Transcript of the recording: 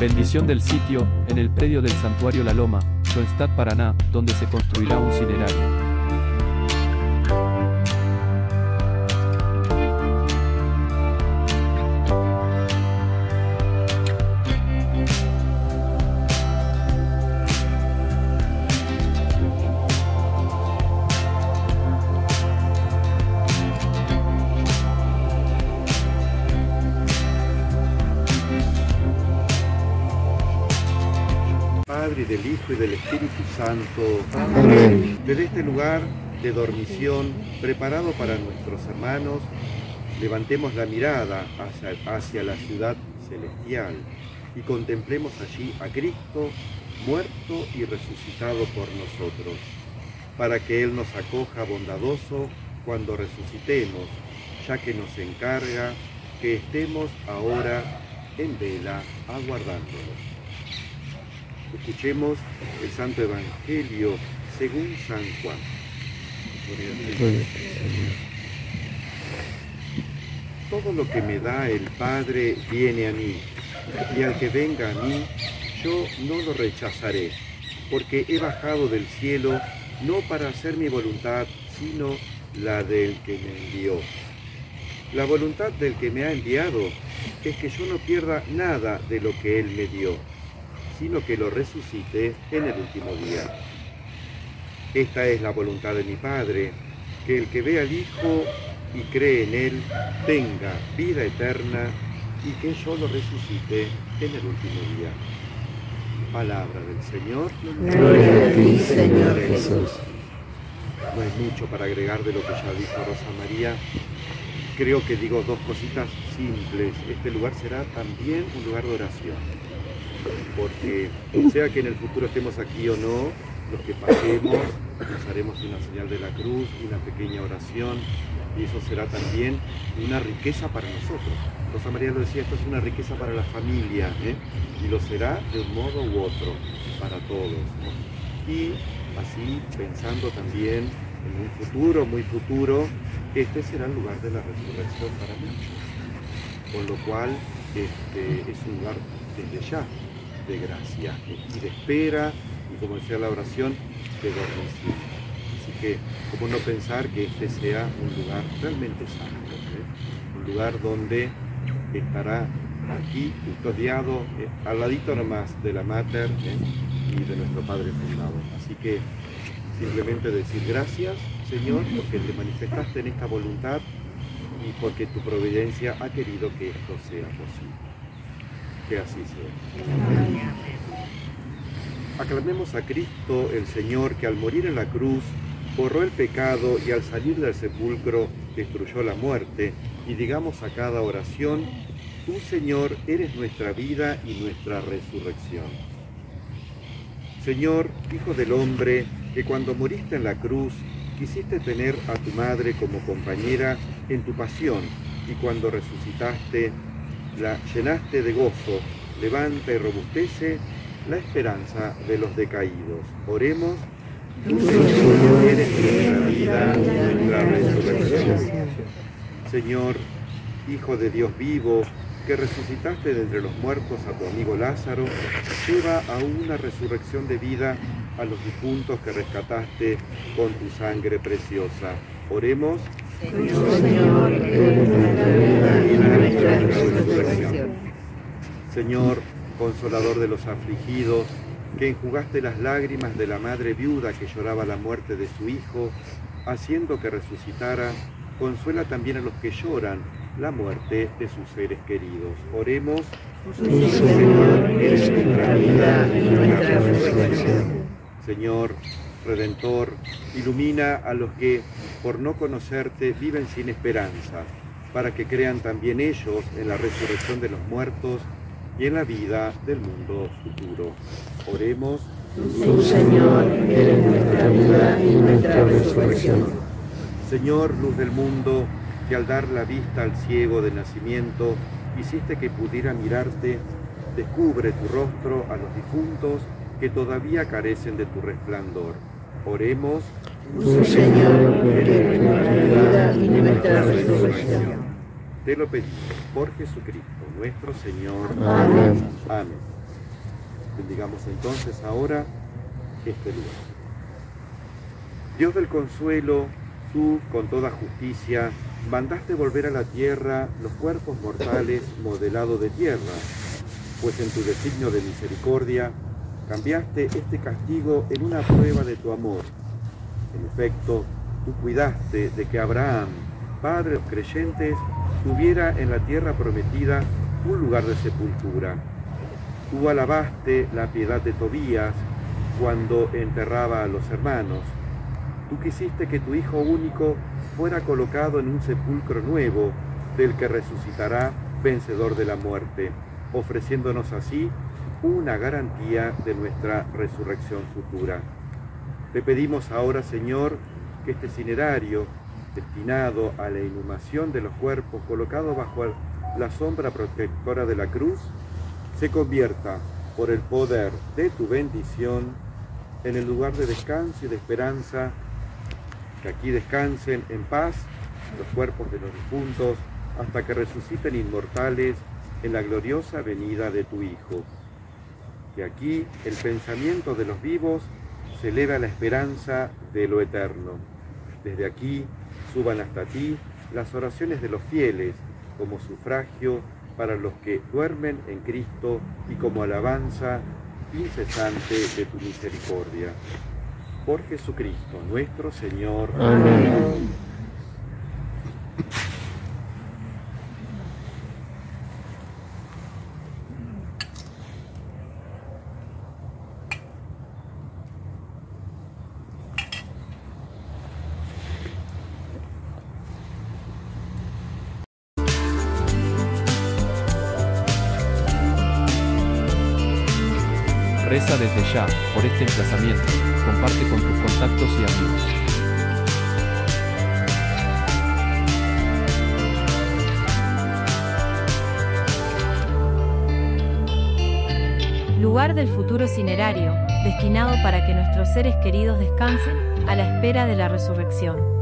Bendición del sitio, en el predio del Santuario La Loma, Schoenstatt, Paraná, donde se construirá un cinerario. Padre, y del Hijo y del Espíritu Santo. Amén. Desde este lugar de dormición preparado para nuestros hermanos, levantemos la mirada hacia, hacia la ciudad celestial y contemplemos allí a Cristo muerto y resucitado por nosotros, para que Él nos acoja bondadoso cuando resucitemos, ya que nos encarga que estemos ahora en vela aguardándolo. Escuchemos el Santo Evangelio según San Juan. Todo lo que me da el Padre viene a mí, y al que venga a mí, yo no lo rechazaré, porque he bajado del cielo no para hacer mi voluntad, sino la del que me envió. La voluntad del que me ha enviado es que yo no pierda nada de lo que Él me dio, sino que lo resucite en el último día. Esta es la voluntad de mi Padre, que el que ve al Hijo y cree en Él tenga vida eterna y que yo lo resucite en el último día. Palabra del Señor. Gloria a ti, Señor Jesús. No hay mucho para agregar de lo que ya dijo Rosa María. Creo que digo dos cositas simples. Este lugar será también un lugar de oración. Porque sea que en el futuro estemos aquí o no, los que pasemos nos haremos una señal de la cruz, una pequeña oración, y eso será también una riqueza para nosotros. Rosa María lo decía, esto es una riqueza para la familia, ¿eh? y lo será de un modo u otro para todos. Y así pensando también en un futuro, muy futuro, este será el lugar de la resurrección para muchos. Con lo cual este, es un lugar desde ya de gracia y de espera y como decía la oración, de dormición. Así que, ¿cómo no pensar que este sea un lugar realmente santo? ¿eh? Un lugar donde estará aquí custodiado, eh, al ladito nomás de la Mater ¿eh? y de nuestro Padre fundado. Así que simplemente decir gracias, Señor, porque te manifestaste en esta voluntad y porque tu providencia ha querido que esto sea posible. Que así sea. Aclamemos a Cristo el Señor que al morir en la cruz borró el pecado y al salir del sepulcro destruyó la muerte y digamos a cada oración, tú Señor eres nuestra vida y nuestra resurrección. Señor, Hijo del Hombre, que cuando moriste en la cruz quisiste tener a tu madre como compañera en tu pasión y cuando resucitaste llenaste de gozo, levanta y robustece la esperanza de los decaídos. Oremos. Señor. Señor, Hijo de Dios vivo, que resucitaste de entre los muertos a tu amigo Lázaro, lleva a una resurrección de vida a los difuntos que rescataste con tu sangre preciosa. Oremos. Señor, eres nuestra vida y nuestra resurrección. Señor, consolador de los afligidos, que enjugaste las lágrimas de la madre viuda que lloraba la muerte de su hijo, haciendo que resucitara, consuela también a los que lloran la muerte de sus seres queridos. Oremos. Tú, Señor, eres nuestra vida y nuestra resurrección. Señor, Redentor, ilumina a los que, por no conocerte, viven sin esperanza, para que crean también ellos en la resurrección de los muertos y en la vida del mundo futuro. Oremos. Tú, Señor, eres nuestra vida y nuestra resurrección. Señor, luz del mundo, que al dar la vista al ciego de nacimiento, hiciste que pudiera mirarte, descubre tu rostro a los difuntos que todavía carecen de tu resplandor. Oremos. Tú, Señor, eres nuestra vida y nuestra resurrección. Te lo pedimos por Jesucristo, nuestro Señor. Amén. Amén. Bendigamos entonces ahora este lugar. Dios del consuelo, tú con toda justicia mandaste volver a la tierra los cuerpos mortales modelados de tierra, pues en tu designio de misericordia cambiaste este castigo en una prueba de tu amor. En efecto, tú cuidaste de que Abraham, padre de los creyentes, tuviera en la tierra prometida un lugar de sepultura. Tú alabaste la piedad de Tobías cuando enterraba a los hermanos. Tú quisiste que tu Hijo único fuera colocado en un sepulcro nuevo, del que resucitará vencedor de la muerte, ofreciéndonos así una garantía de nuestra resurrección futura. Te pedimos ahora, Señor, que este itinerario, destinado a la inhumación de los cuerpos colocados bajo la sombra protectora de la cruz, se convierta por el poder de tu bendición en el lugar de descanso y de esperanza, que aquí descansen en paz los cuerpos de los difuntos hasta que resuciten inmortales en la gloriosa venida de tu Hijo. Que aquí el pensamiento de los vivos se eleve a la esperanza de lo eterno. Desde aquí suban hasta ti las oraciones de los fieles como sufragio para los que duermen en Cristo y como alabanza incesante de tu misericordia. Por Jesucristo nuestro Señor. Amén. Desde ya por este emplazamiento. Comparte con tus contactos y amigos. Lugar del futuro cinerario, destinado para que nuestros seres queridos descansen a la espera de la resurrección.